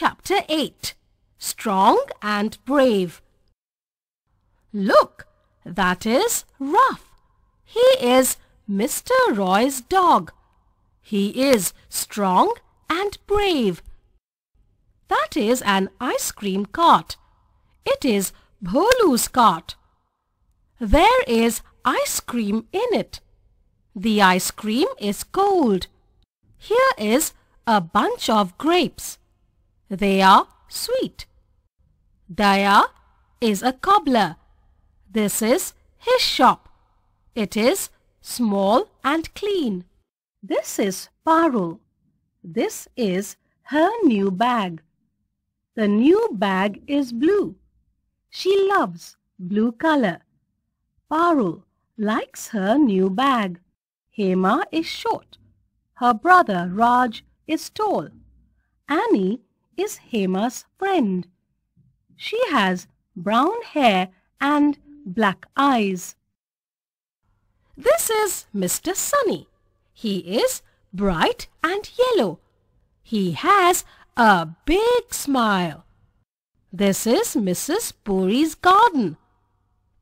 Chapter 8 Strong and Brave Look, that is Ruff. He is Mr. Roy's dog. He is strong and brave. That is an ice cream cart. It is Bholu's cart. There is ice cream in it. The ice cream is cold. Here is a bunch of grapes. They are sweet. Daya is a cobbler. This is his shop. It is small and clean. This is Parul. This is her new bag. The new bag is blue. She loves blue color. Parul likes her new bag. Hema is short. Her brother Raj is tall. Annie is Hema's friend. She has brown hair and black eyes. This is Mr. Sunny. He is bright and yellow. He has a big smile. This is Mrs. Puri's garden.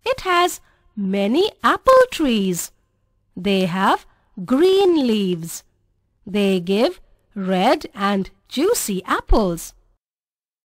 It has many apple trees. They have green leaves. They give red and juicy apples.